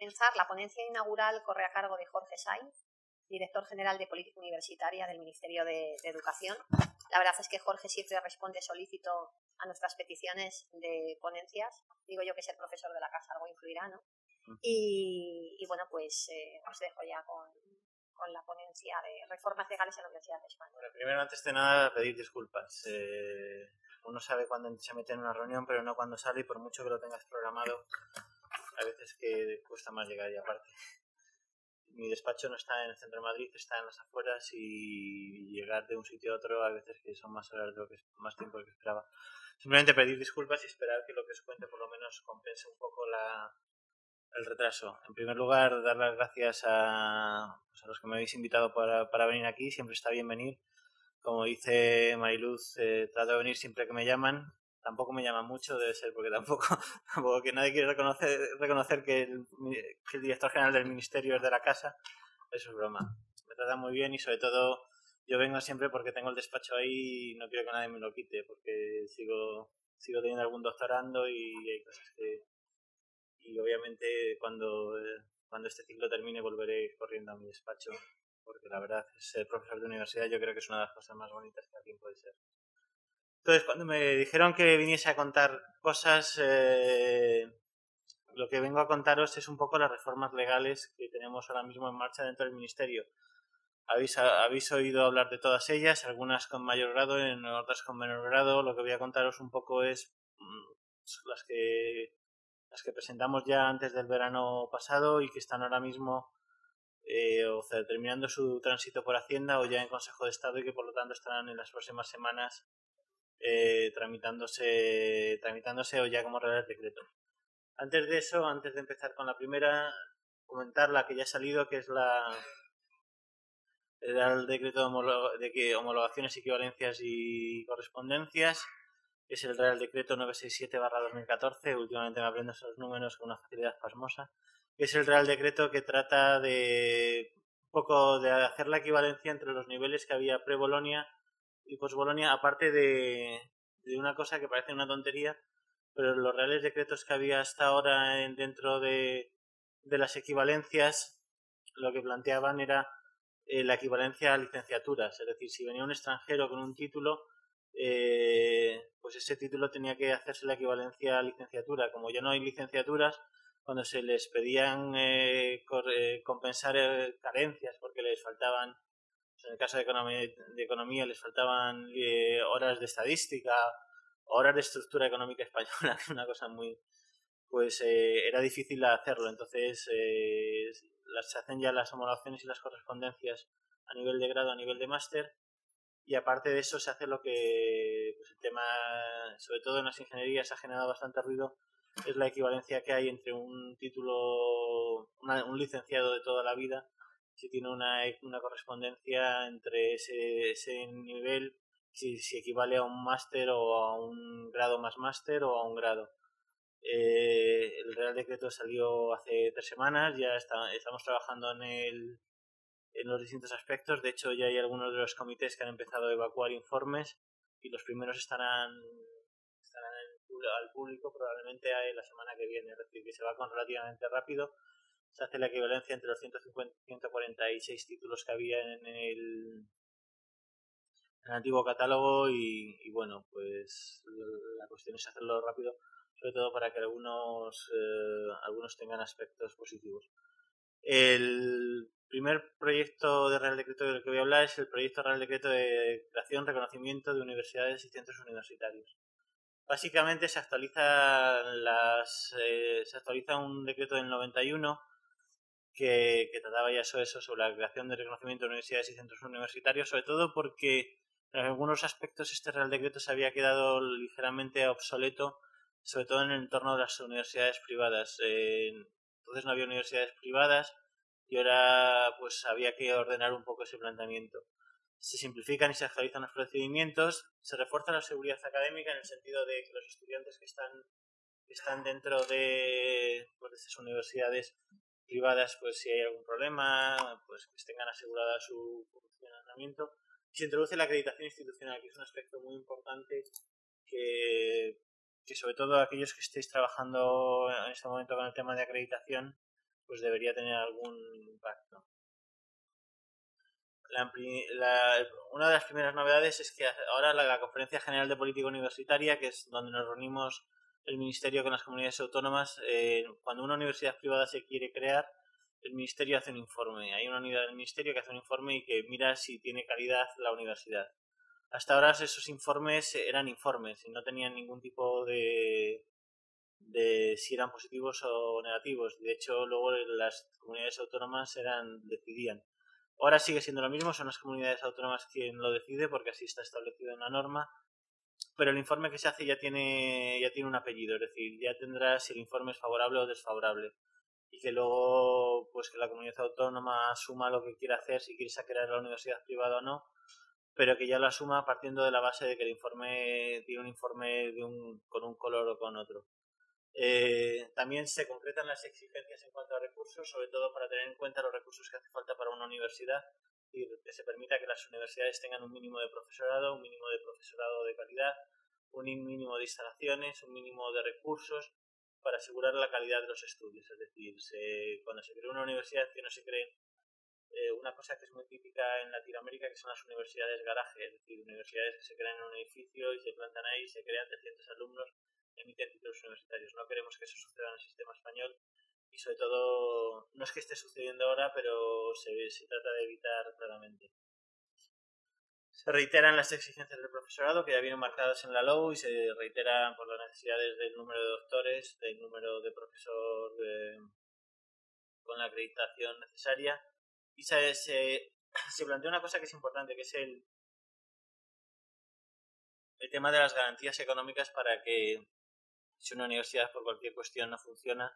comenzar, la ponencia inaugural corre a cargo de Jorge Sainz, director general de Política Universitaria del Ministerio de, Educación. La verdad es que Jorge siempre responde solícito a nuestras peticiones de ponencias. Digo yo que es el profesor de la casa algo influirá, ¿no? Y, bueno, pues eh, os dejo ya con, la ponencia de reformas legales en la Universidad de España. Bueno, primero, antes de nada, pedir disculpas. Eh, uno sabe cuándo se mete en una reunión, pero no cuándo sale, y por mucho que lo tengas programado, a veces que cuesta más llegar y aparte. Mi despacho no está en el centro de Madrid, está en las afueras y llegar de un sitio a otro a veces que son más horas de lo que más tiempo que esperaba. Simplemente pedir disculpas y esperar que lo que os cuente por lo menos compense un poco la, el retraso. En primer lugar, dar las gracias a, pues, a los que me habéis invitado para, para, venir aquí. Siempre está bien venir. Como dice Mariluz, eh, trato de venir siempre que me llaman tampoco me llama mucho, debe ser porque tampoco, que nadie quiere reconocer, reconocer que, el, director general del ministerio es de la casa. Eso es broma. Me trata muy bien y sobre todo yo vengo siempre porque tengo el despacho ahí y no quiero que nadie me lo quite porque sigo, sigo teniendo algún doctorando y hay cosas que... Y obviamente cuando, cuando este ciclo termine volveré corriendo a mi despacho porque la verdad ser profesor de universidad yo creo que es una de las cosas más bonitas que alguien puede ser. Entonces, cuando me dijeron que viniese a contar cosas, eh, lo que vengo a contaros es un poco las reformas legales que tenemos ahora mismo en marcha dentro del Ministerio. Habéis, habéis oído hablar de todas ellas, algunas con mayor grado, en otras con menor grado. Lo que voy a contaros un poco es mm, las que las que presentamos ya antes del verano pasado y que están ahora mismo eh, o terminando su tránsito por Hacienda o ya en Consejo de Estado y que por lo tanto estarán en las próximas semanas eh, tramitándose, tramitándose o ya como Real Decreto. Antes de eso, antes de empezar con la primera, comentar la que ya ha salido, que es la Real Decreto de, que homologaciones, equivalencias y correspondencias, es el Real Decreto 967-2014, últimamente me aprendo esos números con una facilidad pasmosa, es el Real Decreto que trata de un poco de hacer la equivalencia entre los niveles que había pre-Bolonia y post-Bolonia, aparte de, de, una cosa que parece una tontería, pero los reales decretos que había hasta ahora dentro de, de las equivalencias, lo que planteaban era eh, la equivalencia a licenciaturas, es decir, si venía un extranjero con un título, eh, pues ese título tenía que hacerse la equivalencia a licenciatura. Como ya no hay licenciaturas, cuando se les pedían eh, compensar carencias porque les faltaban en el caso de economía, les faltaban eh, horas de estadística, horas de estructura económica española, que una cosa muy... Pues eh, era difícil hacerlo, entonces eh, las, se hacen ya las homologaciones y las correspondencias a nivel de grado, a nivel de máster, y aparte de eso se hace lo que pues el tema, sobre todo en las ingenierías, ha generado bastante ruido, es la equivalencia que hay entre un título, un licenciado de toda la vida si tiene una, una correspondencia entre ese, ese nivel, si, si, equivale a un máster o a un grado más máster o a un grado. Eh, el Real Decreto salió hace tres semanas, ya está, estamos trabajando en, el, en los distintos aspectos. De hecho, ya hay algunos de los comités que han empezado a evacuar informes y los primeros estarán, estarán al público probablemente la semana que viene, es decir, que se va con relativamente rápido se hace la equivalencia entre los 150 y 146 títulos que había en el, antiguo catálogo y, bueno, pues la cuestión es hacerlo rápido, sobre todo para que algunos, eh, algunos tengan aspectos positivos. El primer proyecto de Real Decreto del que voy a hablar es el proyecto Real Decreto de creación, reconocimiento de universidades y centros universitarios. Básicamente se actualiza las eh, se actualiza un decreto del 91 que, trataba ya eso, eso sobre la creación de reconocimiento de universidades y centros universitarios, sobre todo porque en algunos aspectos este Real Decreto se había quedado ligeramente obsoleto, sobre todo en el entorno de las universidades privadas. entonces no había universidades privadas y ahora pues había que ordenar un poco ese planteamiento. Se simplifican y se actualizan los procedimientos, se refuerza la seguridad académica en el sentido de que los estudiantes que están, que están dentro de, pues, de universidades privadas, pues si hay algún problema, pues que tengan asegurada su funcionamiento. Y se introduce la acreditación institucional, que es un aspecto muy importante que, que sobre todo aquellos que estéis trabajando en este momento con el tema de acreditación, pues debería tener algún impacto. Una de las primeras novedades es que ahora la, Conferencia General de Política Universitaria, que es donde nos reunimos el Ministerio con las comunidades autónomas, eh, cuando una universidad privada se quiere crear, el Ministerio hace un informe. Hay una unidad del Ministerio que hace un informe y que mira si tiene calidad la universidad. Hasta ahora esos informes eran informes y no tenían ningún tipo de, de si eran positivos o negativos. De hecho, luego las comunidades autónomas eran decidían. Ahora sigue siendo lo mismo, son las comunidades autónomas quien lo decide porque así está establecido en la norma. Pero el informe que se hace ya tiene, ya tiene un apellido, es decir, ya tendrá si el informe es favorable o desfavorable. Y que luego, pues que la comunidad autónoma asuma lo que quiere hacer, si quiere sacar a la universidad privada o no, pero que ya lo asuma partiendo de la base de que el informe tiene un informe de un, con un color o con otro. Eh, también se concretan las exigencias en cuanto a recursos, sobre todo para tener en cuenta los recursos que hace falta para una universidad y que se permita que las universidades tengan un mínimo de profesorado, un mínimo de profesorado de calidad, un mínimo de instalaciones, un mínimo de recursos para asegurar la calidad de los estudios. Es decir, cuando se crea una universidad que no se cree eh, una cosa que es muy típica en Latinoamérica que son las universidades garaje, es decir, universidades que se crean en un edificio y se plantan ahí, se crean 300 alumnos emiten títulos universitarios. No queremos que eso suceda en el sistema español y sobre todo no es que esté sucediendo ahora, pero se, se trata de evitar claramente. Se reiteran las exigencias del profesorado que ya vienen marcadas en la LOU y se reiteran por las necesidades del número de doctores, del número de profesor con la acreditación necesaria y se, se, se plantea una cosa que es importante, que es el, el tema de las garantías económicas para que si una universidad por cualquier cuestión no funciona,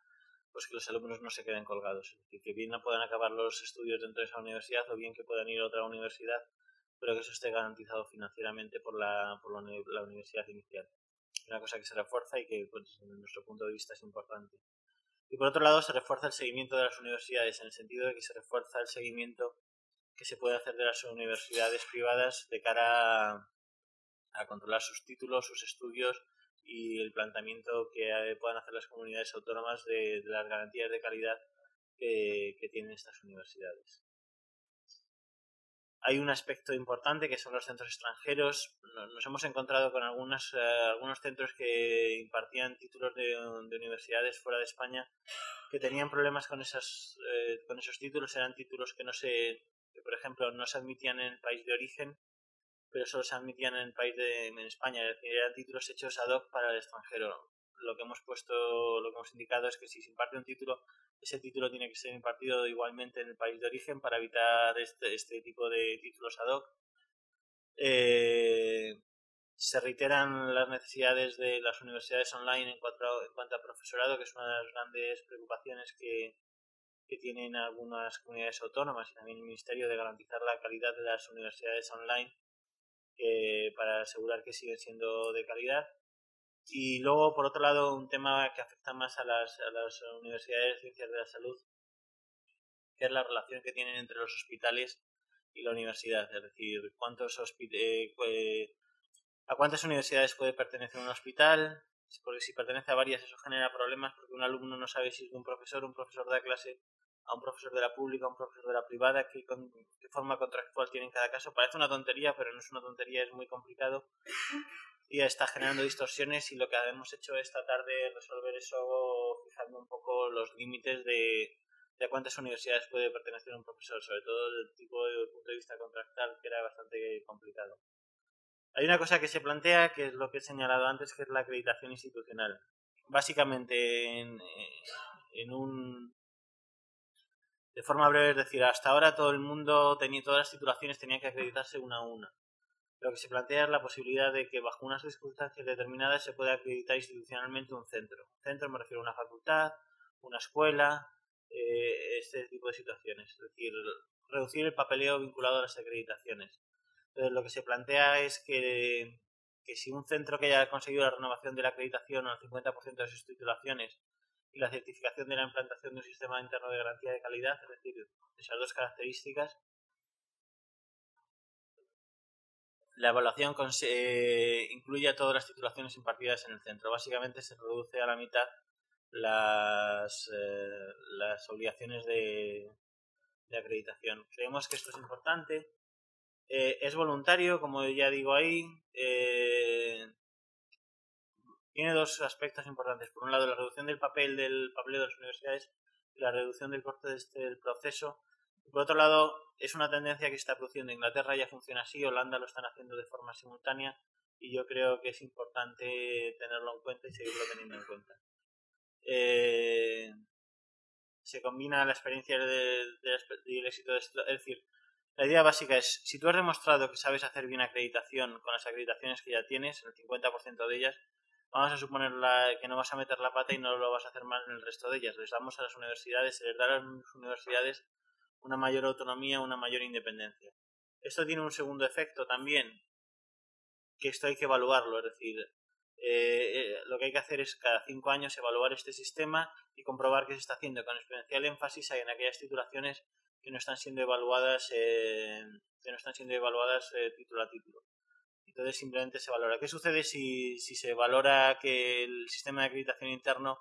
pues que los alumnos no se queden colgados. Es que bien no puedan acabar los estudios dentro de esa universidad o bien que puedan ir a otra universidad, pero que eso esté garantizado financieramente por la, por la, universidad inicial. Una cosa que se refuerza y que, pues, desde nuestro punto de vista, es importante. Y por otro lado, se refuerza el seguimiento de las universidades, en el sentido de que se refuerza el seguimiento que se puede hacer de las universidades privadas de cara a, a controlar sus títulos, sus estudios y el planteamiento que puedan hacer las comunidades autónomas de, las garantías de calidad que, tienen estas universidades. Hay un aspecto importante que son los centros extranjeros. Nos hemos encontrado con algunos, eh, algunos centros que impartían títulos de, universidades fuera de España que tenían problemas con, esas, eh, con esos títulos. Eran títulos que no se, que por ejemplo, no se admitían en el país de origen pero solo se admitían en el país de en España, es decir, eran títulos hechos ad hoc para el extranjero. Lo que hemos puesto, lo que hemos indicado es que si se imparte un título, ese título tiene que ser impartido igualmente en el país de origen para evitar este, este tipo de títulos ad hoc. Eh, se reiteran las necesidades de las universidades online en cuanto, en cuanto a profesorado, que es una de las grandes preocupaciones que, que tienen algunas comunidades autónomas y también el Ministerio de garantizar la calidad de las universidades online para asegurar que siguen siendo de calidad. Y luego, por otro lado, un tema que afecta más a las, a las universidades de ciencias de la salud, que es la relación que tienen entre los hospitales y la universidad. Es decir, cuántos eh, a cuántas universidades puede pertenecer un hospital, porque si pertenece a varias eso genera problemas porque un alumno no sabe si es un profesor, un profesor da clase a un profesor de la pública, a un profesor de la privada, qué, forma contractual tiene en cada caso. Parece una tontería, pero no es una tontería, es muy complicado y está generando distorsiones y lo que hemos hecho esta tarde es resolver eso fijando un poco los límites de, de cuántas universidades puede pertenecer un profesor, sobre todo del tipo de punto de vista contractual que era bastante complicado. Hay una cosa que se plantea, que es lo que he señalado antes, que es la acreditación institucional. Básicamente, en, en un de forma breve, es decir, hasta ahora todo el mundo tenía, todas las titulaciones tenían que acreditarse una a una. Lo que se plantea es la posibilidad de que bajo unas circunstancias determinadas se pueda acreditar institucionalmente un centro. Un centro me refiero a una facultad, una escuela, eh, este tipo de situaciones. Es decir, reducir el papeleo vinculado a las acreditaciones. Entonces, lo que se plantea es que, que si un centro que haya conseguido la renovación de la acreditación al 50% de sus titulaciones y la certificación de la implantación de un sistema interno de garantía de calidad, es decir, esas dos características. La evaluación eh, incluye a todas las titulaciones impartidas en el centro. Básicamente se reduce a la mitad las, eh, obligaciones de, de, acreditación. Creemos que esto es importante. Eh, es voluntario, como ya digo ahí. Tiene dos aspectos importantes. Por un lado, la reducción del papel del papel de las universidades y la reducción del coste de este, del proceso. por otro lado, es una tendencia que está produciendo. Inglaterra ya funciona así, Holanda lo están haciendo de forma simultánea y yo creo que es importante tenerlo en cuenta y seguirlo teniendo en cuenta. Eh, se combina la experiencia del de, éxito de esto, es decir, la idea básica es, si tú has demostrado que sabes hacer bien acreditación con las acreditaciones que ya tienes, el 50% de ellas, vamos a suponer que no vas a meter la pata y no lo vas a hacer mal en el resto de ellas. Les damos a las universidades, se les da a las universidades una mayor autonomía, una mayor independencia. Esto tiene un segundo efecto también, que esto hay que evaluarlo, es decir, eh, eh, lo que hay que hacer es cada cinco años evaluar este sistema y comprobar qué se está haciendo con especial énfasis en aquellas titulaciones que no están siendo evaluadas, eh, que no están siendo evaluadas título a título. Entonces simplemente se valora. ¿Qué sucede si, se valora que el sistema de acreditación interno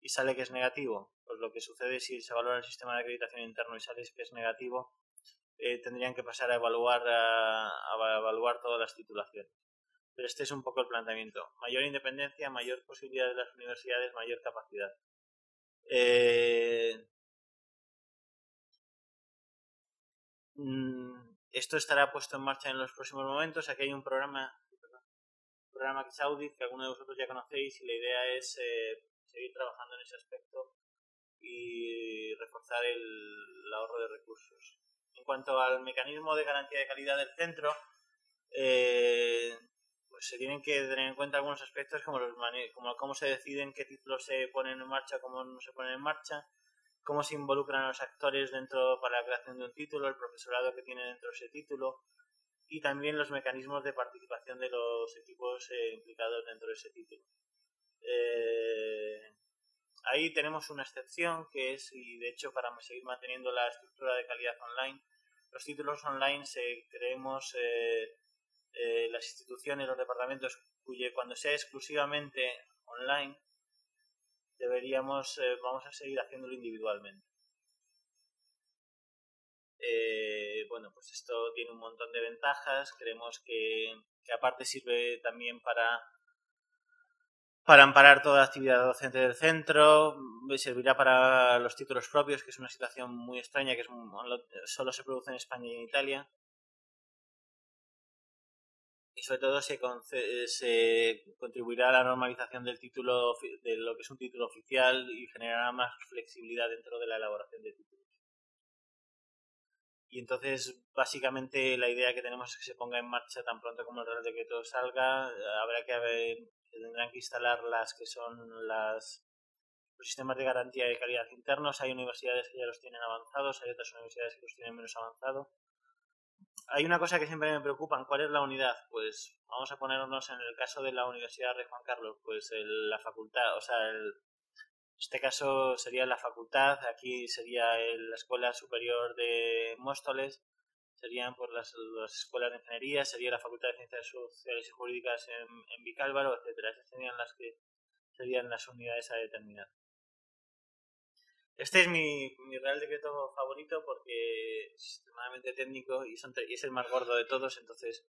y sale que es negativo? Pues lo que sucede si se valora el sistema de acreditación interno y sale que es negativo, eh, tendrían que pasar a evaluar, a, evaluar todas las titulaciones. Pero este es un poco el planteamiento. Mayor independencia, mayor posibilidad de las universidades, mayor capacidad. Eh, mm, esto estará puesto en marcha en los próximos momentos. Aquí hay un programa, un programa que es Audit, que alguno de vosotros ya conocéis, y la idea es eh, seguir trabajando en ese aspecto y reforzar el, ahorro de recursos. En cuanto al mecanismo de garantía de calidad del centro, eh, pues se tienen que tener en cuenta algunos aspectos como, los como cómo se deciden qué títulos se ponen en marcha, cómo no se ponen en marcha, cómo se involucran los actores dentro para la creación de un título, el profesorado que tiene dentro de ese título y también los mecanismos de participación de los equipos eh, implicados dentro de ese título. Eh, ahí tenemos una excepción que es, y de hecho para seguir manteniendo la estructura de calidad online, los títulos online se creemos eh, las instituciones, los departamentos, cuyo cuando sea exclusivamente online, deberíamos, eh, vamos a seguir haciéndolo individualmente. Eh, bueno, pues esto tiene un montón de ventajas. Creemos que, aparte sirve también para, para amparar toda la actividad docente del centro. Servirá para los títulos propios, que es una situación muy extraña, que es, solo se produce en España y en Italia sobre todo se, se, contribuirá a la normalización del título de lo que es un título oficial y generará más flexibilidad dentro de la elaboración de títulos. Y entonces, básicamente, la idea que tenemos es que se ponga en marcha tan pronto como el Real Decreto salga. Habrá que haber, tendrán que instalar las que son las los sistemas de garantía de calidad internos. Hay universidades que ya los tienen avanzados, hay otras universidades que los tienen menos avanzados hay una cosa que siempre me preocupa, ¿cuál es la unidad? Pues vamos a ponernos en el caso de la Universidad de Juan Carlos, pues la facultad, o sea, en este caso sería la facultad, aquí sería la Escuela Superior de Móstoles, serían por las, escuelas de ingeniería, sería la Facultad de Ciencias Sociales y Jurídicas en, en Vicálvaro, etcétera. Esas serían las que serían las unidades a determinar. Este es mi, mi, Real Decreto favorito porque es extremadamente técnico y, es el más gordo de todos, entonces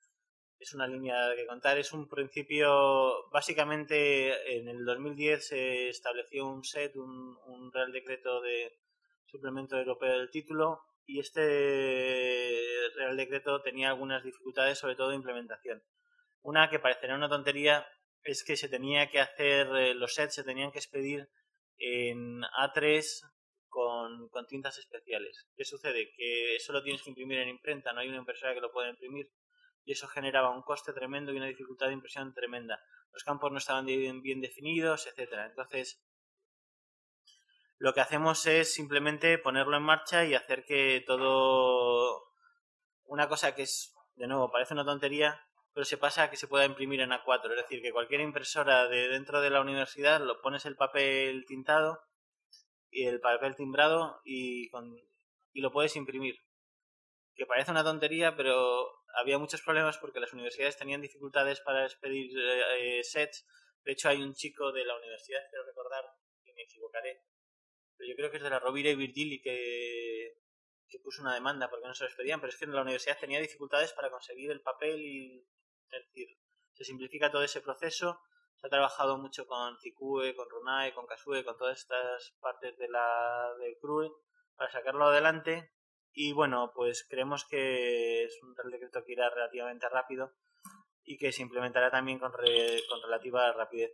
es una línea que contar. Es un principio, básicamente en el 2010 se estableció un set, un, un Real Decreto de suplemento europeo del título y este Real Decreto tenía algunas dificultades, sobre todo de implementación. Una que parecerá una tontería es que se tenía que hacer, eh, los sets se tenían que expedir en A3 con, con, tintas especiales. ¿Qué sucede? Que eso lo tienes que imprimir en imprenta, no hay una impresora que lo pueda imprimir y eso generaba un coste tremendo y una dificultad de impresión tremenda. Los campos no estaban bien, bien definidos, etcétera. Entonces, lo que hacemos es simplemente ponerlo en marcha y hacer que todo una cosa que es, de nuevo, parece una tontería, pero se pasa a que se pueda imprimir en A4. Es decir, que cualquier impresora de dentro de la universidad lo pones el papel tintado y el papel timbrado y, con, y lo puedes imprimir. Que parece una tontería, pero había muchos problemas porque las universidades tenían dificultades para expedir eh, sets. De hecho, hay un chico de la universidad, quiero recordar, que me equivocaré. Pero yo creo que es de la Rovira y Virgili que, que puso una demanda porque no se lo pedían, pero es que en la universidad tenía dificultades para conseguir el papel y es decir, se simplifica todo ese proceso. Ha trabajado mucho con Cicue, con Runae, con Kasue, con todas estas partes de la de CRUE para sacarlo adelante. Y bueno, pues creemos que es un decreto que irá relativamente rápido y que se implementará también con, con relativa rapidez.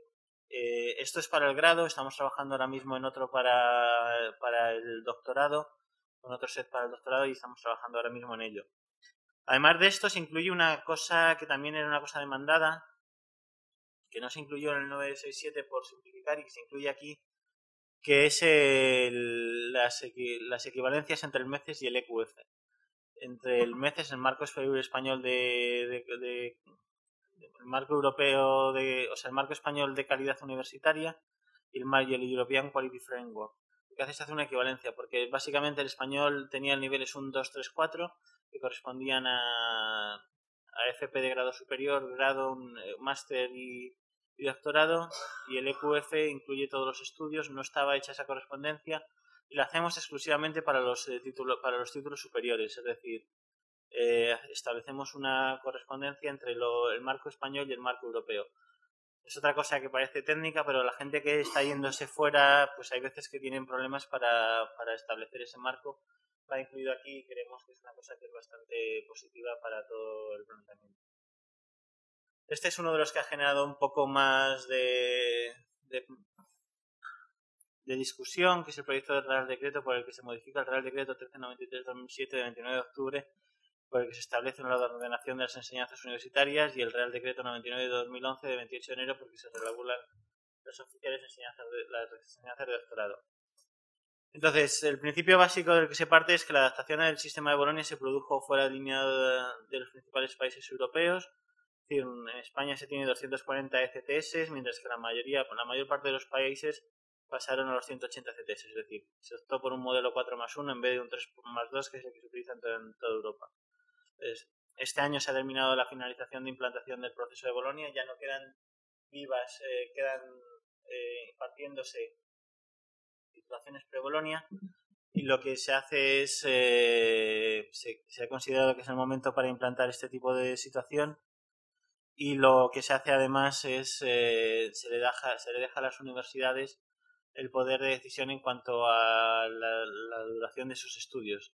Eh, esto es para el grado, estamos trabajando ahora mismo en otro para, para el doctorado, con otro set para el doctorado y estamos trabajando ahora mismo en ello. Además de esto, se incluye una cosa que también era una cosa demandada, que no se incluyó en el 967 por simplificar y que se incluye aquí, que es las, las, equivalencias entre el MECES y el EQF. Entre el MECES, el Marco Español de, de, el marco europeo de, o sea, el marco español de calidad universitaria y el, y el European Quality Framework. Lo que hace es hacer una equivalencia, porque básicamente el español tenía el niveles 1, 2, 3, 4, que correspondían a, a FP de grado superior, grado, eh, máster y, y doctorado, y el EQF incluye todos los estudios, no estaba hecha esa correspondencia, y la hacemos exclusivamente para los, eh, títulos, para los títulos superiores, es decir, eh, establecemos una correspondencia entre el marco español y el marco europeo. Es otra cosa que parece técnica, pero la gente que está yéndose fuera, pues hay veces que tienen problemas para, para establecer ese marco. Va incluido aquí y creemos que es una cosa que es bastante positiva para todo el planteamiento. Este es uno de los que ha generado un poco más de, de, discusión, que es el proyecto del Real Decreto por el que se modifica el Real Decreto 1393-2007 de 29 de octubre por el que se establece una ordenación de las enseñanzas universitarias y el Real Decreto 99 de 2011 de 28 de enero porque se regulan los oficiales enseñanzas de, las enseñanzas de doctorado. Entonces, el principio básico del que se parte es que la adaptación del sistema de Bolonia se produjo fuera de línea de los principales países europeos. Decir, en España se tiene 240 ECTS, mientras que la mayoría, la mayor parte de los países pasaron a los 180 ECTS, es decir, se optó por un modelo 4 más 1 en vez de un 3 más 2 que es el que se utiliza en toda Europa. Este año se ha terminado la finalización de implantación del proceso de Bolonia, ya no quedan vivas, eh, quedan eh, impartiéndose titulaciones pre-Bolonia. Y lo que se hace es, eh, se, ha considerado que es el momento para implantar este tipo de situación y lo que se hace además es, se, le deja, se le deja a las universidades el poder de decisión en cuanto a la duración de sus estudios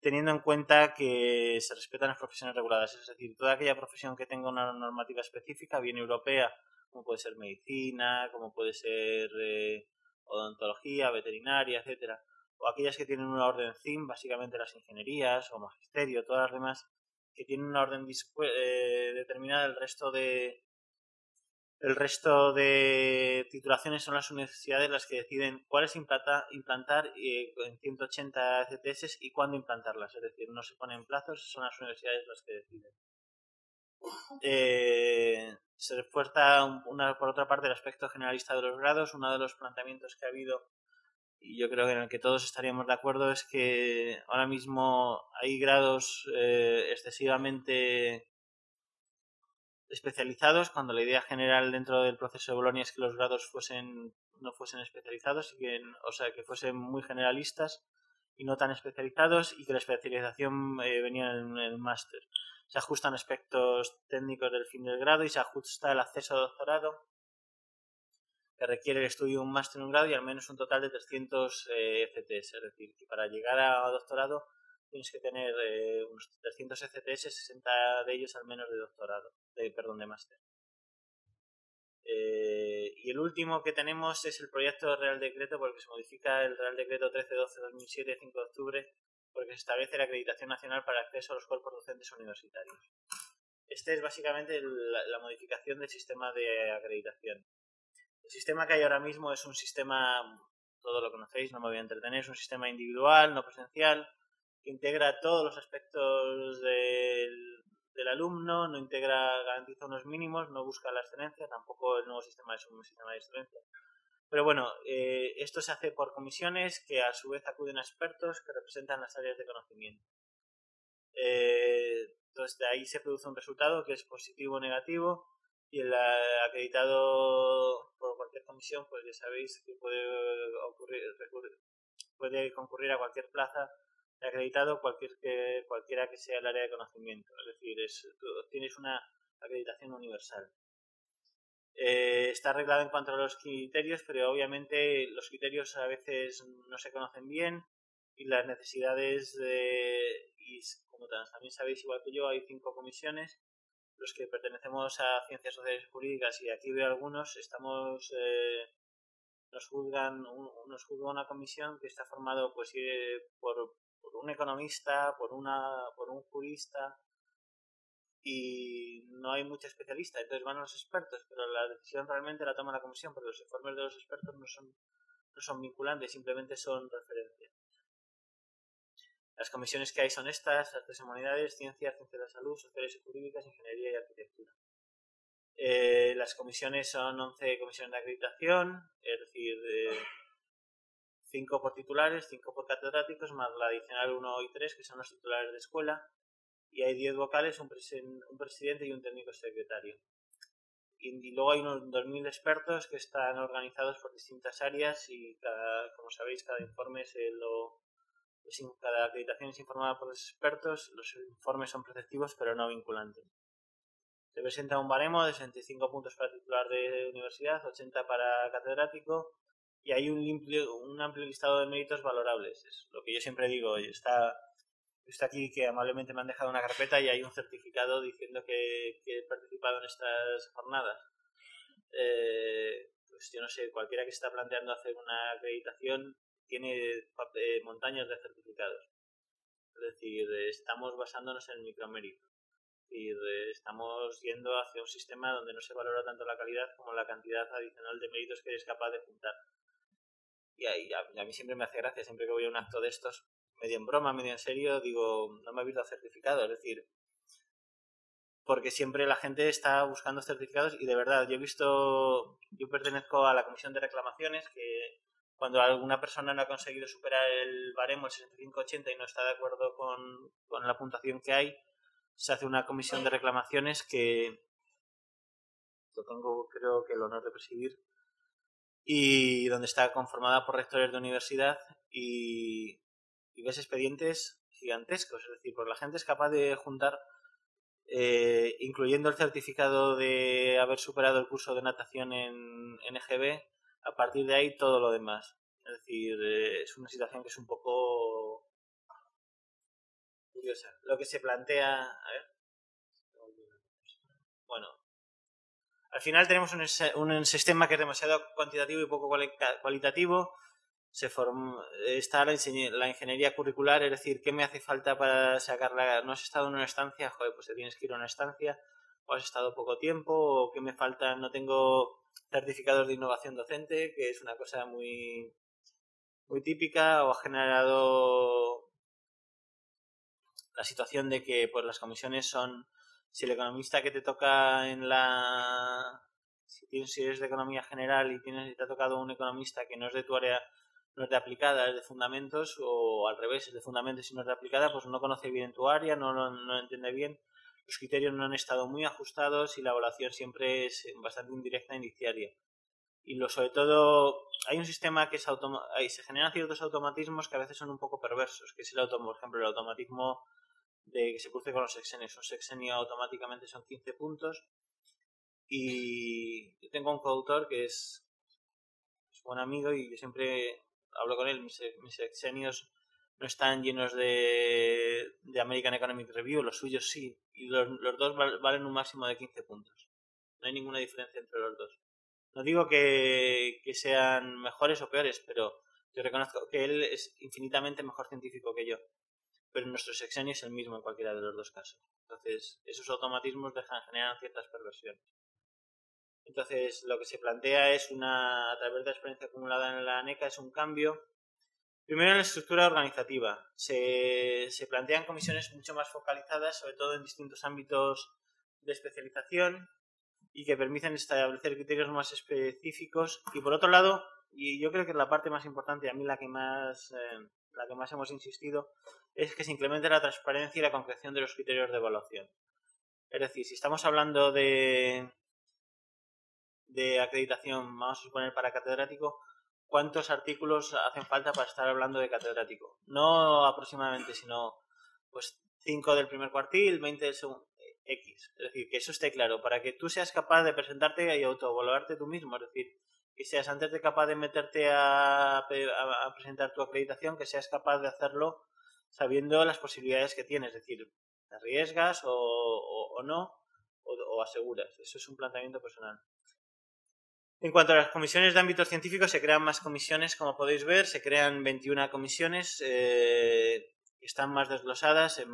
teniendo en cuenta que se respetan las profesiones reguladas, es decir, toda aquella profesión que tenga una normativa específica, bien europea, como puede ser medicina, como puede ser eh, odontología, veterinaria, etcétera, o aquellas que tienen una orden CIM, básicamente las ingenierías o magisterio, todas las demás que tienen una orden eh, determinada, el resto de, el resto de titulaciones son las universidades las que deciden cuáles implantar, implantar eh, en 180 CTS y cuándo implantarlas. Es decir, no se ponen plazos, son las universidades las que deciden. Eh, se refuerza una, por otra parte el aspecto generalista de los grados. Uno de los planteamientos que ha habido, y yo creo que en el que todos estaríamos de acuerdo, es que ahora mismo hay grados eh, excesivamente especializados, cuando la idea general dentro del proceso de Bolonia es que los grados fuesen no fuesen especializados y que, o sea, que fuesen muy generalistas y no tan especializados y que la especialización eh, venía en el máster. Se ajustan aspectos técnicos del fin del grado y se ajusta el acceso a doctorado que requiere el estudio de un máster en un grado y al menos un total de 300 eh, FTS. Es decir, que para llegar a doctorado tienes que tener eh, unos 300 ECTS, 60 de ellos al menos de doctorado, de, perdón, de máster. Eh, y el último que tenemos es el proyecto Real Decreto, porque se modifica el Real Decreto 1312-2007, 5 de octubre, porque se establece la acreditación nacional para acceso a los cuerpos docentes universitarios. Este es básicamente la, modificación del sistema de acreditación. El sistema que hay ahora mismo es un sistema, todo lo conocéis, no me voy a entretener, es un sistema individual, no presencial, que integra todos los aspectos del, del alumno, no integra, garantiza unos mínimos, no busca la excelencia, tampoco el nuevo sistema es un sistema de excelencia. Pero bueno, eh, esto se hace por comisiones que a su vez acuden a expertos que representan las áreas de conocimiento. Eh, entonces de ahí se produce un resultado que es positivo o negativo y el acreditado por cualquier comisión, pues ya sabéis que puede ocurrir, puede concurrir a cualquier plaza de acreditado cualquier que, cualquiera que sea el área de conocimiento. Es decir, es, tienes una acreditación universal. Eh, está arreglado en cuanto a los criterios, pero obviamente los criterios a veces no se conocen bien y las necesidades de, y como también sabéis igual que yo hay cinco comisiones los que pertenecemos a ciencias sociales y jurídicas y aquí veo algunos estamos eh, nos juzgan nos juzga una comisión que está formado pues por, por un economista por una por un jurista y no hay mucho especialista, entonces van los expertos, pero la decisión realmente la toma la comisión, porque los informes de los expertos no son, no son vinculantes, simplemente son referencias. Las comisiones que hay son estas, artes y humanidades, ciencias, ciencias de la salud, sociales y jurídicas, ingeniería y arquitectura. Eh, las comisiones son 11 comisiones de acreditación, es decir, 5 por titulares, 5 por catedráticos, más la adicional 1 y 3, que son los titulares de escuela, y hay 10 vocales, un, un, presidente y un técnico secretario. Y, luego hay unos 2.000 expertos que están organizados por distintas áreas y, cada, como sabéis, cada informe se lo, cada acreditación es informada por los expertos, los informes son preceptivos pero no vinculantes. Se presenta un baremo de 65 puntos para titular de universidad, 80 para catedrático y hay un, un amplio listado de méritos valorables. Es lo que yo siempre digo, está está aquí que amablemente me han dejado una carpeta y hay un certificado diciendo que, he participado en estas jornadas. Eh, pues yo no sé, cualquiera que está planteando hacer una acreditación tiene eh, montañas de certificados. Es decir, estamos basándonos en el micromérito. Es decir, estamos yendo hacia un sistema donde no se valora tanto la calidad como la cantidad adicional de méritos que eres capaz de juntar. Y a, a mí siempre me hace gracia, siempre que voy a un acto de estos, medio en broma, medio en serio, digo, no me he visto certificado, es decir, porque siempre la gente está buscando certificados y de verdad, yo he visto, yo pertenezco a la comisión de reclamaciones que cuando alguna persona no ha conseguido superar el baremo, el 6580 y no está de acuerdo con, con la puntuación que hay, se hace una comisión de reclamaciones que yo tengo creo que el honor de presidir y donde está conformada por rectores de universidad y y ves expedientes gigantescos. Es decir, porque la gente es capaz de juntar, eh, incluyendo el certificado de haber superado el curso de natación en NGB, a partir de ahí todo lo demás. Es decir, eh, es una situación que es un poco curiosa. Lo que se plantea. A ver. Bueno. Al final tenemos un, un sistema que es demasiado cuantitativo y poco cualitativo se está la, ingeniería curricular, es decir, ¿qué me hace falta para sacarla? ¿No has estado en una estancia? Joder, pues te tienes que ir a una estancia, o has estado poco tiempo, o ¿qué me falta? No tengo certificados de innovación docente, que es una cosa muy, muy típica, o ha generado la situación de que pues las comisiones son, si el economista que te toca en la... Si, si eres de economía general y, tienes, te ha tocado un economista que no es de tu área no es de aplicada, es de fundamentos, o al revés, es de fundamentos y no es de aplicada, pues no conoce bien tu área, no lo entiende bien, los criterios no han estado muy ajustados y la evaluación siempre es bastante indirecta e iniciaria. Y lo, sobre todo, hay un sistema que es ahí se generan ciertos automatismos que a veces son un poco perversos, que es el automa por ejemplo, el automatismo de que se cruce con los sexenios. Un sexenio automáticamente son 15 puntos. Y yo tengo un coautor que es, es buen amigo y yo siempre hablo con él, mis, mis exenios no están llenos de, American Economic Review, los suyos sí, y los, los dos valen un máximo de 15 puntos. No hay ninguna diferencia entre los dos. No digo que, que sean mejores o peores, pero yo reconozco que él es infinitamente mejor científico que yo. Pero nuestro sexenio es el mismo en cualquiera de los dos casos. Entonces, esos automatismos dejan generar ciertas perversiones. Entonces, lo que se plantea es una, a través de la experiencia acumulada en la ANECA, es un cambio. Primero la estructura organizativa. Se, se plantean comisiones mucho más focalizadas, sobre todo en distintos ámbitos de especialización y que permiten establecer criterios más específicos. Y por otro lado, y yo creo que es la parte más importante, a mí la que más, eh, la que más hemos insistido, es que se incremente la transparencia y la concreción de los criterios de evaluación. Es decir, si estamos hablando de, de acreditación, vamos a suponer para catedrático, ¿cuántos artículos hacen falta para estar hablando de catedrático? No aproximadamente, sino pues 5 del primer cuartil, 20 del segundo, X. Es decir, que eso esté claro, para que tú seas capaz de presentarte y autoevaluarte tú mismo. Es decir, que seas antes de capaz de meterte a, presentar tu acreditación, que seas capaz de hacerlo sabiendo las posibilidades que tienes. Es decir, ¿te arriesgas o, no? O, aseguras. Eso es un planteamiento personal. En cuanto a las comisiones de ámbito científico, se crean más comisiones, como podéis ver. Se crean 21 comisiones. Eh, están más desglosadas. En,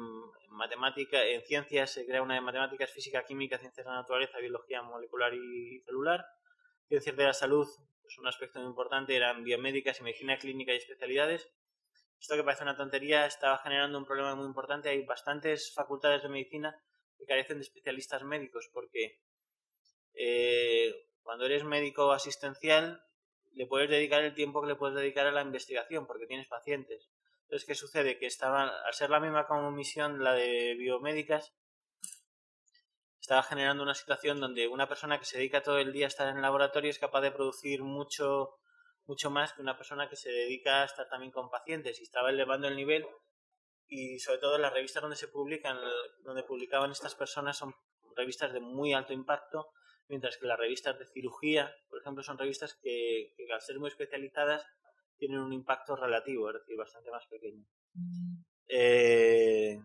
matemática, en ciencias se crea una de matemáticas, física, química, ciencias de la naturaleza, biología molecular y celular. Ciencias de la salud, pues un aspecto muy importante, eran biomédicas y medicina clínica y especialidades. Esto que parece una tontería estaba generando un problema muy importante. Hay bastantes facultades de medicina que carecen de especialistas médicos porque eh, cuando eres médico asistencial le puedes dedicar el tiempo que le puedes dedicar a la investigación porque tienes pacientes. Entonces, ¿qué sucede? Que estaban, al ser la misma comisión, la de biomédicas, estaba generando una situación donde una persona que se dedica todo el día a estar en el laboratorio es capaz de producir mucho, mucho más que una persona que se dedica a estar también con pacientes y estaba elevando el nivel y sobre todo las revistas donde se publican, donde publicaban estas personas son revistas de muy alto impacto, mientras que las revistas de cirugía, por ejemplo, son revistas que, que al ser muy especializadas tienen un impacto relativo, es decir, bastante más pequeño. Eh,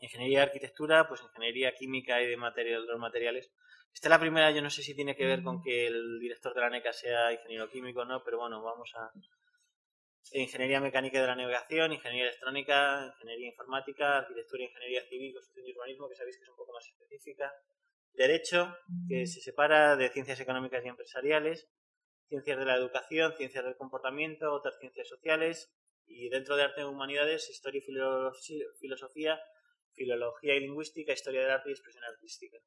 ingeniería de arquitectura, pues ingeniería química y de material, los materiales. Esta es la primera, yo no sé si tiene que ver con que el director de la NECA sea ingeniero químico o no, pero bueno, vamos a... Ingeniería mecánica de la navegación, ingeniería electrónica, ingeniería informática, arquitectura, ingeniería civil, construcción y urbanismo, que sabéis que es un poco más específica. Derecho, que se separa de ciencias económicas y empresariales ciencias de la educación, ciencias del comportamiento, otras ciencias sociales y dentro de arte y humanidades, historia y filosofía, filología y lingüística, historia del arte y expresión artística.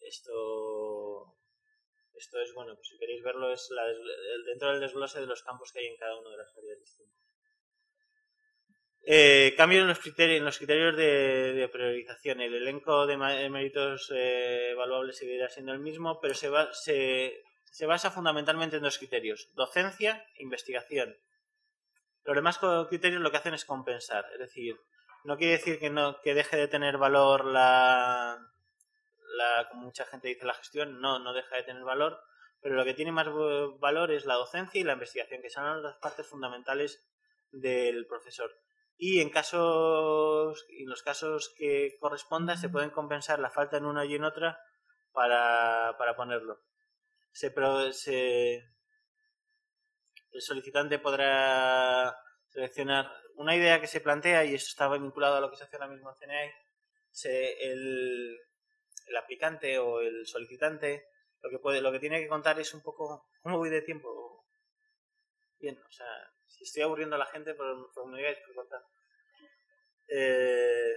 Esto, esto es bueno, pues si queréis verlo es la, dentro del desglose de los campos que hay en cada una de las áreas distintas. Eh, cambio en los criterios, en los criterios de, priorización. El elenco de méritos eh, evaluables seguirá siendo el mismo, pero se, va, se, basa fundamentalmente en dos criterios, docencia e investigación. Los demás criterios lo que hacen es compensar, es decir, no quiere decir que, no, que deje de tener valor la, la, como mucha gente dice, la gestión, no, no deja de tener valor, pero lo que tiene más valor es la docencia y la investigación, que son las partes fundamentales del profesor. Y en casos, en los casos que corresponda, se pueden compensar la falta en una y en otra para, para ponerlo. Se, se, el solicitante podrá seleccionar una idea que se plantea, y eso estaba vinculado a lo que se hace ahora mismo en CNA, el, el aplicante o el solicitante lo que puede lo que tiene que contar es un poco cómo voy de tiempo. Bien o sea estoy aburriendo a la gente por, por me digáis por contar eh,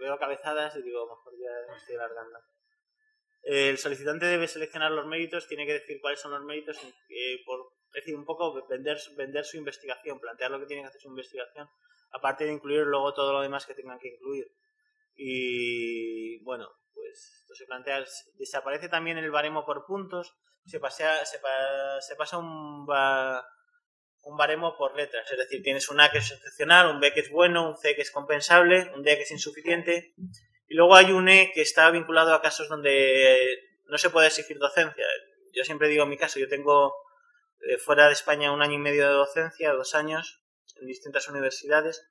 veo cabezadas y digo mejor ya estoy alargando el solicitante debe seleccionar los méritos, tiene que decir cuáles son los méritos, eh, por decir, un poco vender, vender su investigación, plantear lo que tiene que hacer su investigación, aparte de incluir luego todo lo demás que tengan que incluir. Y bueno, pues esto se plantea, desaparece también el baremo por puntos, se, pasea, se, se pasa un, un baremo por letras, es decir, tienes un A que es excepcional, un B que es bueno, un C que es compensable, un D que es insuficiente y luego hay un E que está vinculado a casos donde no se puede exigir docencia. Yo siempre digo en mi caso, yo tengo eh, fuera de España un año y medio de docencia, dos años, en distintas universidades,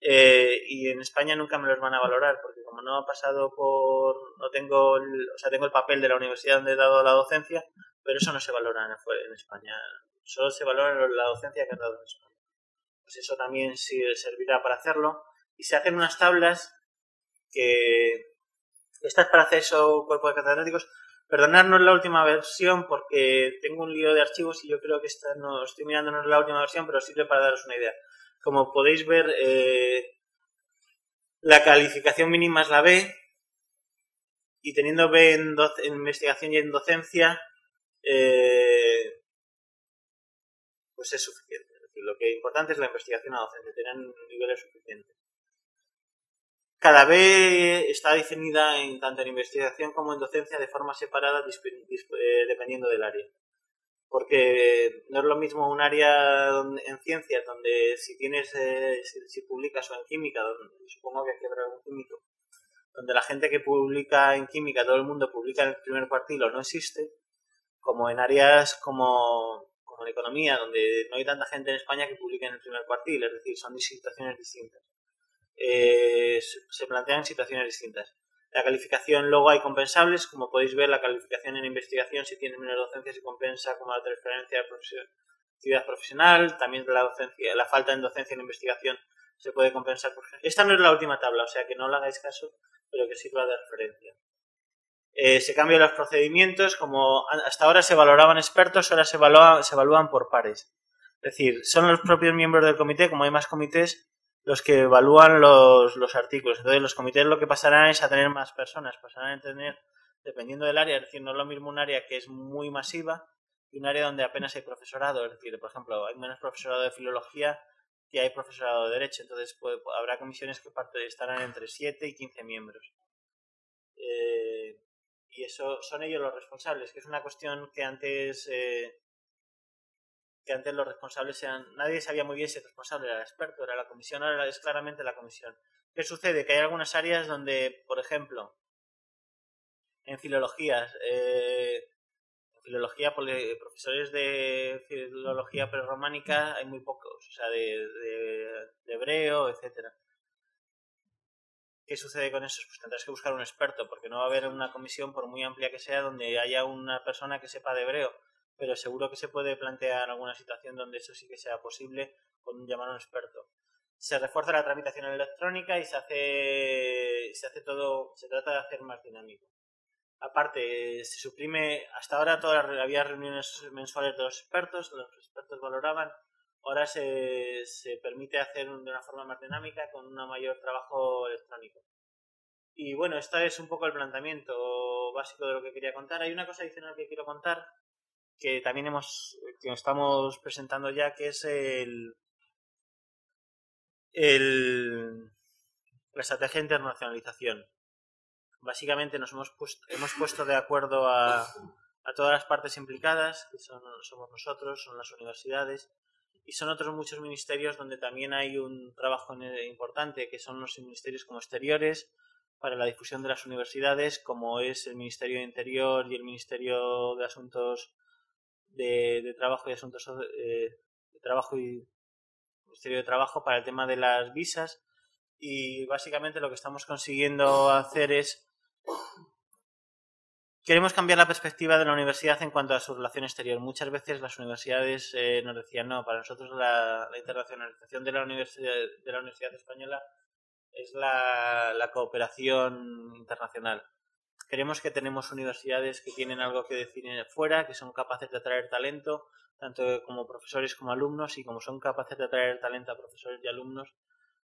eh, y en España nunca me los van a valorar, porque como no ha pasado por, no tengo, el, o sea, tengo el papel de la universidad donde he dado la docencia, pero eso no se valora en, España. Solo se valora la docencia que has dado en España. Pues eso también servirá para hacerlo. Y se hacen unas tablas que esta es para acceso cuerpo de catedráticos. Perdonadnos la última versión porque tengo un lío de archivos y yo creo que esta no estoy mirando no es la última versión, pero sirve para daros una idea. Como podéis ver, eh, la calificación mínima es la B y teniendo B en, investigación y en docencia, eh, pues es suficiente. lo que es importante es la investigación a docencia, tener niveles suficientes. cada vez está definida en tanto en investigación como en docencia de forma separada eh, dependiendo del área. Porque no es lo mismo un área en ciencias donde si tienes, eh, si, publicas o en química, donde, supongo que haber algún químico, donde la gente que publica en química, todo el mundo publica en el primer cuartilo, no existe, como en áreas como, como en economía, donde no hay tanta gente en España que publique en el primer cuartil, es decir, son situaciones distintas eh, se plantean situaciones distintas. La calificación luego hay compensables, como podéis ver, la calificación en investigación si tiene menos docencia se compensa como la transferencia de actividad profesional, también la, docencia, la falta en docencia en investigación se puede compensar por Esta no es la última tabla, o sea que no le hagáis caso, pero que sirva de referencia. Eh, se cambian los procedimientos, como hasta ahora se valoraban expertos, ahora se, se evalúan por pares. Es decir, son los propios miembros del comité, como hay más comités, los que evalúan los, los artículos. Entonces, los comités lo que pasarán es a tener más personas, pasarán a tener, dependiendo del área, es decir, no es lo mismo un área que es muy masiva y un área donde apenas hay profesorado. Es decir, por ejemplo, hay menos profesorado de filología que hay profesorado de derecho. Entonces, habrá comisiones que estarán entre 7 y 15 miembros. Eh, y eso son ellos los responsables, que es una cuestión que antes eh, que antes los responsables eran, nadie sabía muy bien si el responsable era el experto, era la comisión, ahora es claramente la comisión. ¿Qué sucede? Que hay algunas áreas donde, por ejemplo, en filologías, eh, en filología, profesores de filología prerrománica hay muy pocos, o sea, de, de, hebreo, etcétera. ¿Qué sucede con eso? Pues tendrás que buscar un experto, porque no va a haber una comisión, por muy amplia que sea, donde haya una persona que sepa de hebreo pero seguro que se puede plantear alguna situación donde eso sí que sea posible con un llamado experto. Se refuerza la tramitación electrónica y se hace, se hace todo, se trata de hacer más dinámico. Aparte, se suprime, hasta ahora todas había reuniones mensuales de los expertos, los expertos valoraban, ahora se, se permite hacer de una forma más dinámica con un mayor trabajo electrónico. Y bueno, este es un poco el planteamiento básico de lo que quería contar. Hay una cosa adicional que quiero contar, que también hemos que estamos presentando ya que es el, el la estrategia de internacionalización básicamente nos hemos puesto, hemos puesto de acuerdo a, a todas las partes implicadas que son somos nosotros son las universidades y son otros muchos ministerios donde también hay un trabajo importante que son los ministerios como exteriores para la difusión de las universidades como es el Ministerio de Interior y el Ministerio de Asuntos de, Trabajo y Asuntos eh, de Trabajo y Ministerio de Trabajo para el tema de las visas. Y básicamente lo que estamos consiguiendo hacer es queremos cambiar la perspectiva de la universidad en cuanto a su relación exterior. Muchas veces las universidades eh, nos decían no, para nosotros la, internacionalización de la universidad de la universidad española es la cooperación internacional. Creemos que tenemos universidades que tienen algo que decir fuera, que son capaces de atraer talento, tanto como profesores como alumnos, y como son capaces de atraer talento a profesores y alumnos,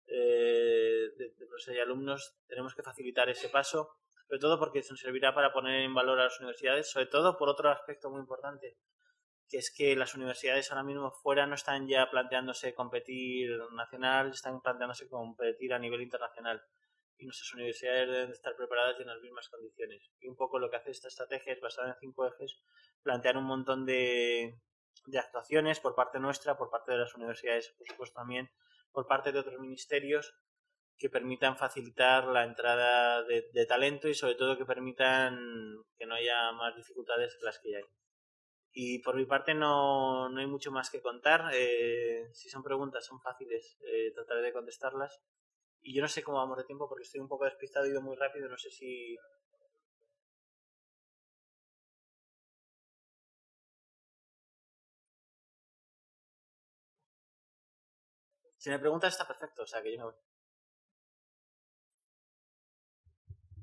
eh, de, profesores y alumnos, tenemos que facilitar ese paso, sobre todo porque eso servirá para poner en valor a las universidades, sobre todo por otro aspecto muy importante, que es que las universidades ahora mismo fuera no están ya planteándose competir nacional, están planteándose competir a nivel internacional y nuestras universidades deben estar preparadas en las mismas condiciones. Y un poco lo que hace esta estrategia es basada en cinco ejes, plantear un montón de, de actuaciones por parte nuestra, por parte de las universidades, por supuesto también por parte de otros ministerios que permitan facilitar la entrada de, talento y sobre todo que permitan que no haya más dificultades que las que ya hay. Y por mi parte no, no hay mucho más que contar. Eh, si son preguntas, son fáciles, eh, trataré de contestarlas. Y yo no sé cómo vamos de tiempo porque estoy un poco despistado y ido muy rápido. No sé si. Si me preguntas está perfecto, o sea que yo me voy.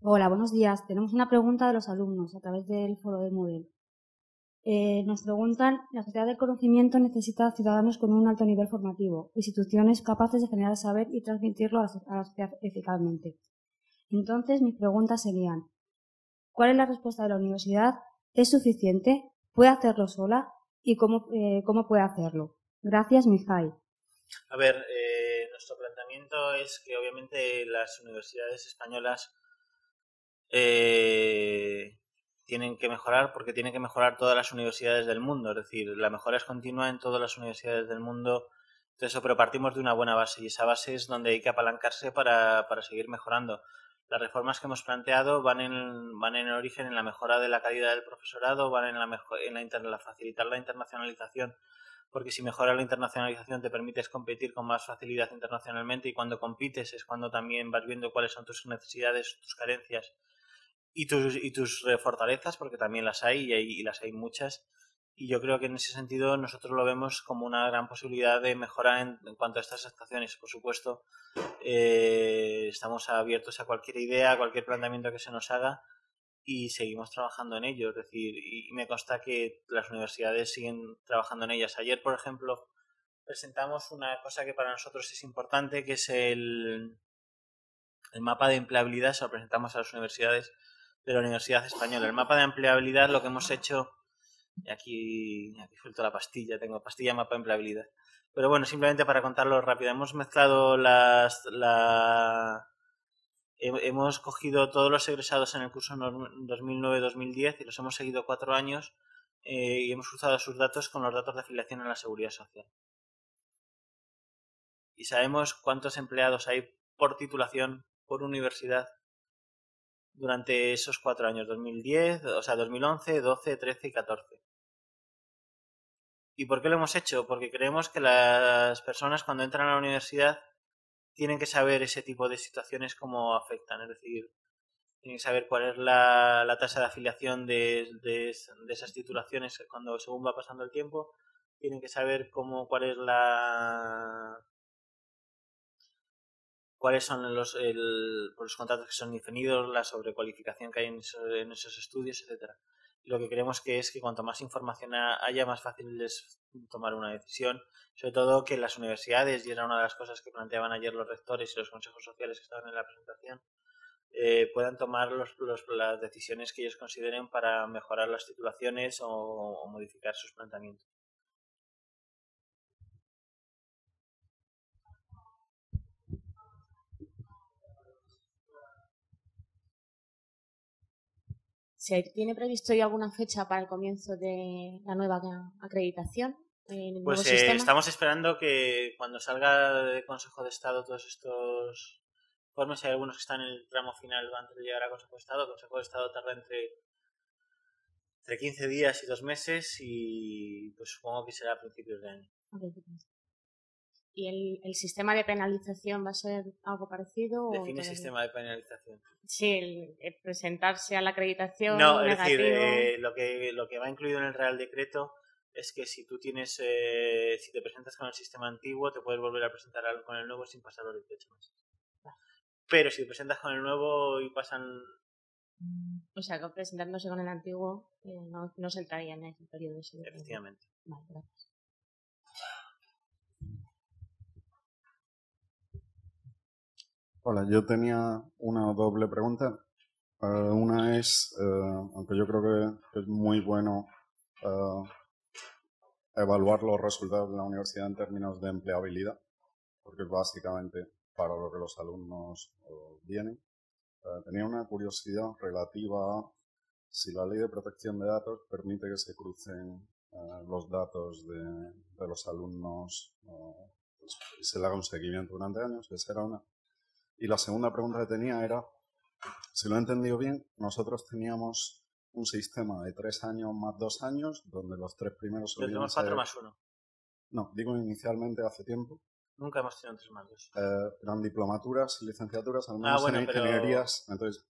Hola, buenos días. Tenemos una pregunta de los alumnos a través del foro de Moodle. Eh, nos preguntan, la sociedad del conocimiento necesita ciudadanos con un alto nivel formativo, instituciones capaces de generar saber y transmitirlo a la, sociedad eficazmente. Entonces, mis preguntas serían, ¿cuál es la respuesta de la universidad? ¿Es suficiente? ¿Puede hacerlo sola? ¿Y cómo, eh, cómo puede hacerlo? Gracias, Mijay. A ver, eh, nuestro planteamiento es que obviamente las universidades españolas eh, tienen que mejorar porque tienen que mejorar todas las universidades del mundo. Es decir, la mejora es continua en todas las universidades del mundo. Entonces, pero partimos de una buena base y esa base es donde hay que apalancarse para, para seguir mejorando. Las reformas que hemos planteado van en, van en origen en la mejora de la calidad del profesorado, van en, la, mejor, en la, la facilitar la internacionalización porque si mejora la internacionalización te permites competir con más facilidad internacionalmente y cuando compites es cuando también vas viendo cuáles son tus necesidades, tus carencias y tus, y tus fortalezas, porque también las hay y, hay y las hay muchas. Y yo creo que en ese sentido nosotros lo vemos como una gran posibilidad de mejora en, cuanto a estas actuaciones. Por supuesto, eh, estamos abiertos a cualquier idea, a cualquier planteamiento que se nos haga y seguimos trabajando en ello. Es decir, y me consta que las universidades siguen trabajando en ellas. Ayer, por ejemplo, presentamos una cosa que para nosotros es importante, que es el, el mapa de empleabilidad. Se lo presentamos a las universidades de la Universidad Española. El mapa de empleabilidad lo que hemos hecho, y aquí, aquí suelto la pastilla, tengo pastilla mapa de empleabilidad. Pero bueno, simplemente para contarlo rápido, hemos mezclado las, la, hemos cogido todos los egresados en el curso 2009-2010 y los hemos seguido cuatro años eh, y hemos cruzado sus datos con los datos de afiliación en la seguridad social. Y sabemos cuántos empleados hay por titulación, por universidad, durante esos cuatro años, 2010, o sea, 2011, 12, 13 y 14. ¿Y por qué lo hemos hecho? Porque creemos que las personas cuando entran a la universidad tienen que saber ese tipo de situaciones cómo afectan, es decir, tienen que saber cuál es la, la tasa de afiliación de, de, de, esas titulaciones cuando según va pasando el tiempo, tienen que saber cómo, cuál es la cuáles son los, el, los contratos que son definidos, la sobrecualificación que hay en, eso, en esos estudios, etcétera. Lo que creemos que es que cuanto más información haya, más fácil es tomar una decisión. Sobre todo que las universidades, y era una de las cosas que planteaban ayer los rectores y los consejos sociales que estaban en la presentación, eh, puedan tomar los, los, las decisiones que ellos consideren para mejorar las titulaciones o modificar sus planteamientos. ¿Se tiene previsto ya alguna fecha para el comienzo de la nueva acreditación? El pues eh, estamos esperando que cuando salga del Consejo de Estado todos estos informes, hay algunos que están en el tramo final antes de llegar al Consejo de Estado. El Consejo de Estado tarda entre, entre 15 días y dos meses y pues supongo que será a principios de año. ¿Y el, el, sistema de penalización va a ser algo parecido? Define el sistema de penalización. Sí, el, presentarse a la acreditación. No, es decir, eh, lo, que, lo que va incluido en el Real Decreto es que si tú tienes, eh, si te presentas con el sistema antiguo, te puedes volver a presentar con el nuevo sin pasar los 18 meses. Pero si te presentas con el nuevo y pasan. O sea, que presentándose con el antiguo eh, no, no se entraría en el periodo de Efectivamente. Vale, gracias. Hola, yo tenía una doble pregunta. Uh, una es, uh, aunque yo creo que es muy bueno uh, evaluar los resultados de la universidad en términos de empleabilidad, porque es básicamente para lo que los alumnos vienen. tenía una curiosidad relativa a si la ley de protección de datos permite que se crucen los datos de, de los alumnos y se le haga un seguimiento durante años. Esa era una. Y la segunda pregunta que tenía era, si lo he entendido bien, nosotros teníamos un sistema de tres años más dos años, donde los tres primeros solían ser... cuatro más uno. No, digo inicialmente hace tiempo. Nunca hemos tenido tres más dos. Eh, eran diplomaturas licenciaturas, al menos ah, bueno, en ingenierías. Entonces,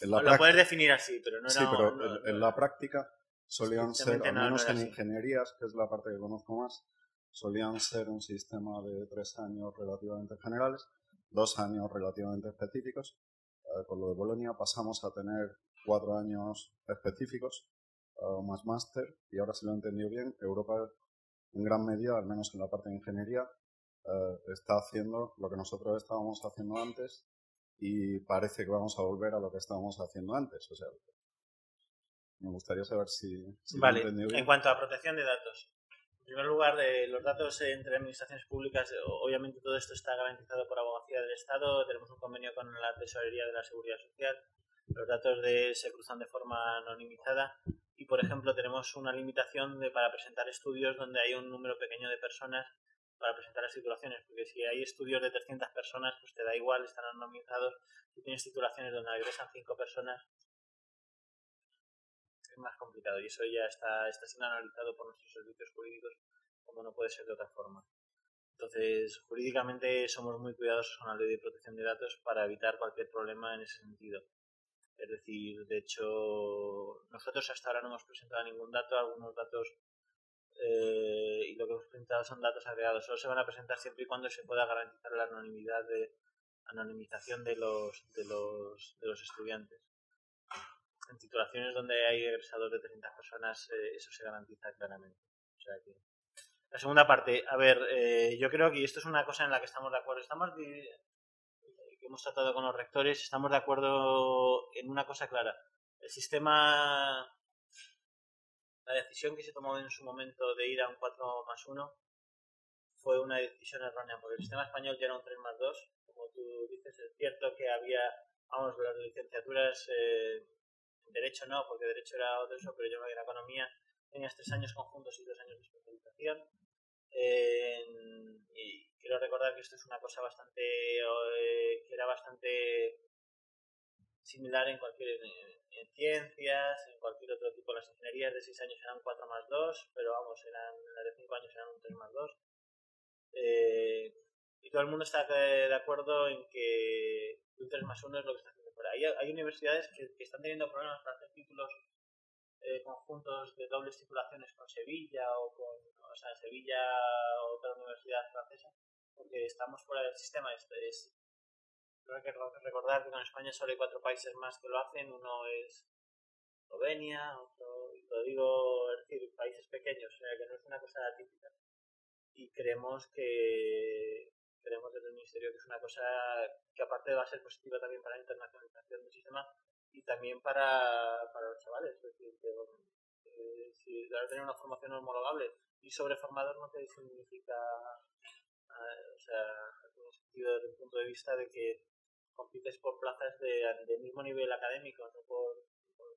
en la lo puedes definir así, pero no era... Sí, pero no, en, en, la práctica solían ser, al menos en ingenierías, que es la parte que conozco más, solían ser un sistema de tres años relativamente generales dos años relativamente específicos. Eh, con lo de Bolonia pasamos a tener cuatro años específicos, uh, más máster, y ahora si lo he entendido bien, Europa en gran medida, al menos en la parte de ingeniería, uh, está haciendo lo que nosotros estábamos haciendo antes y parece que vamos a volver a lo que estábamos haciendo antes. O sea, me gustaría saber si, si vale. lo he entendido bien. En cuanto a protección de datos, En primer lugar, de los datos entre administraciones públicas, obviamente todo esto está garantizado por abogacía del Estado, tenemos un convenio con la Tesorería de la Seguridad Social, los datos de, se cruzan de forma anonimizada y, por ejemplo, tenemos una limitación de, para presentar estudios donde hay un número pequeño de personas para presentar las titulaciones, porque si hay estudios de 300 personas, pues te da igual, están anonimizados. Si tienes titulaciones donde agresan 5 personas, más complicado y eso ya está, está siendo analizado por nuestros servicios jurídicos como no puede ser de otra forma. Entonces, jurídicamente somos muy cuidadosos con la ley de protección de datos para evitar cualquier problema en ese sentido. Es decir, de hecho, nosotros hasta ahora no hemos presentado ningún dato, algunos datos eh, y lo que hemos presentado son datos agregados. Solo se van a presentar siempre y cuando se pueda garantizar la anonimidad de anonimización de los, de los, de los estudiantes. En titulaciones donde hay egresados de 300 personas, eh, eso se garantiza claramente. O sea que... La segunda parte, a ver, eh, yo creo que esto es una cosa en la que estamos de acuerdo. Estamos que hemos tratado con los rectores, estamos de acuerdo en una cosa clara. El sistema, la decisión que se tomó en su momento de ir a un 4 más 1 fue una decisión errónea, porque el sistema español ya era un 3 más 2. Como tú dices, es cierto que había, vamos, las licenciaturas, eh, Derecho no, porque Derecho era otro eso, pero yo me en Economía, tenías tres años conjuntos y dos años de especialización. y quiero recordar que esto es una cosa bastante eh, que era bastante similar en cualquier en, ciencias, en cualquier otro tipo. Las ingenierías de 6 años eran 4 más 2, pero vamos, eran las de 5 años eran un 3 más 2. Eh, y todo el mundo está de acuerdo en que un 3 más 1 es lo que está haciendo por. Hay, universidades que, están teniendo problemas para hacer títulos eh, conjuntos de dobles titulaciones con Sevilla o con o sea, Sevilla o otra universidad francesa porque estamos fuera del sistema. Esto es, creo que recordar que con España solo hay cuatro países más que lo hacen. Uno es Eslovenia, otro, lo digo, es decir, países pequeños, o sea que no es una cosa típica. Y creemos que tenemos desde el Ministerio, que es una cosa que aparte va a ser positiva también para la internacionalización del sistema y también para, para los chavales. Es decir, que, eh, si ahora tener una formación homologable y sobreformador no te significa, eh, o sea, en sentido desde el punto de vista de que compites por plazas de, del mismo nivel académico, no por, por...